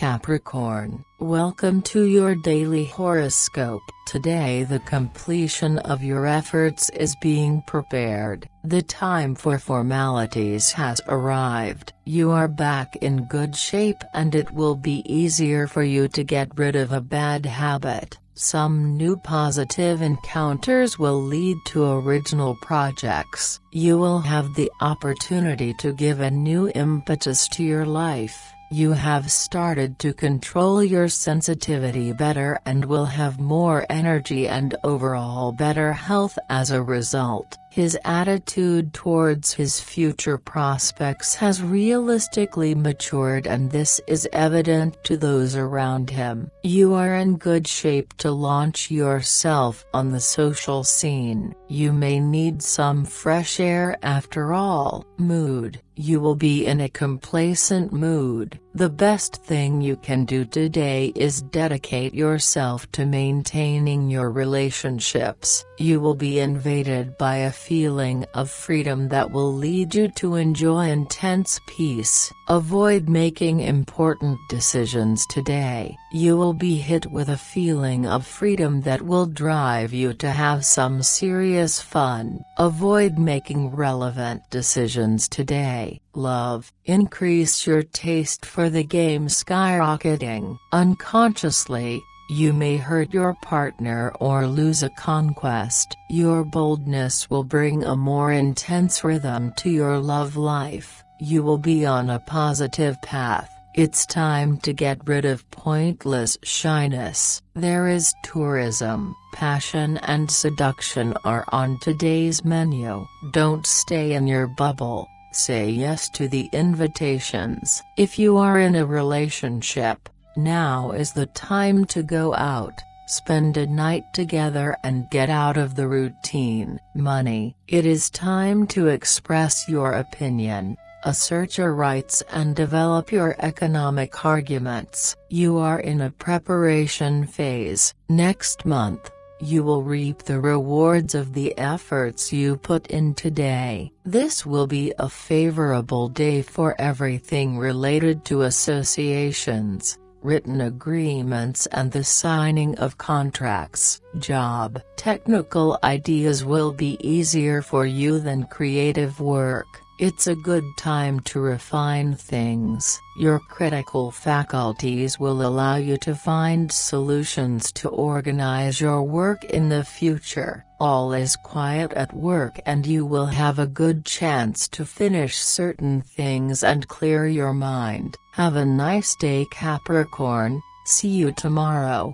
Capricorn, welcome to your daily horoscope. Today the completion of your efforts is being prepared. The time for formalities has arrived. You are back in good shape and it will be easier for you to get rid of a bad habit. Some new positive encounters will lead to original projects. You will have the opportunity to give a new impetus to your life. You have started to control your sensitivity better and will have more energy and overall better health as a result. His attitude towards his future prospects has realistically matured and this is evident to those around him. You are in good shape to launch yourself on the social scene. You may need some fresh air after all. Mood You will be in a complacent mood. The best thing you can do today is dedicate yourself to maintaining your relationships. You will be invaded by a feeling of freedom that will lead you to enjoy intense peace. Avoid making important decisions today. You will be hit with a feeling of freedom that will drive you to have some serious fun. Avoid making relevant decisions today. Love, increase your taste for the game skyrocketing. Unconsciously, you may hurt your partner or lose a conquest. Your boldness will bring a more intense rhythm to your love life. You will be on a positive path. It's time to get rid of pointless shyness. There is tourism, passion and seduction are on today's menu. Don't stay in your bubble. Say yes to the invitations. If you are in a relationship, now is the time to go out, spend a night together and get out of the routine. Money It is time to express your opinion, assert your rights and develop your economic arguments. You are in a preparation phase. Next month, you will reap the rewards of the efforts you put in today. This will be a favorable day for everything related to associations written agreements and the signing of contracts. Job Technical ideas will be easier for you than creative work. It's a good time to refine things. Your critical faculties will allow you to find solutions to organize your work in the future. All is quiet at work and you will have a good chance to finish certain things and clear your mind. Have a nice day Capricorn, see you tomorrow.